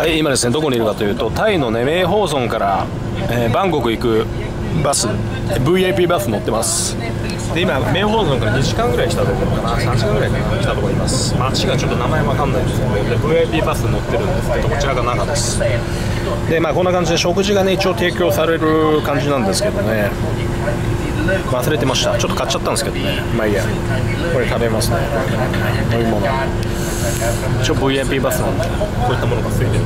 はい今ですねどこにいるかというとタイのね名宝ンから、えー、バンコク行くバス VIP バス乗ってます。で今名宝ンから2時間ぐらい来たところかな。3時間ぐらい来たところいます。街がちょっと名前わかんないんですけど VIP バス乗ってるんですけどこちらが中です。でまあこんな感じで食事がね一応提供される感じなんですけどね。忘れてました。ちょっと買っちゃったんですけどね。まあいいや。これ食べますね。飲み物一応 VIP バスなんで。こういったものがついてる